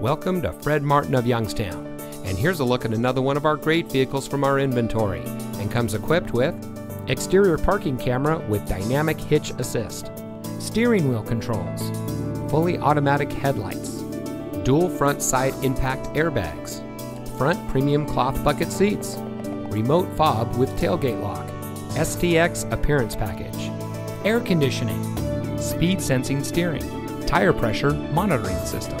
Welcome to Fred Martin of Youngstown. And here's a look at another one of our great vehicles from our inventory and comes equipped with exterior parking camera with dynamic hitch assist, steering wheel controls, fully automatic headlights, dual front side impact airbags, front premium cloth bucket seats, remote fob with tailgate lock, STX appearance package, air conditioning, speed sensing steering, tire pressure monitoring system,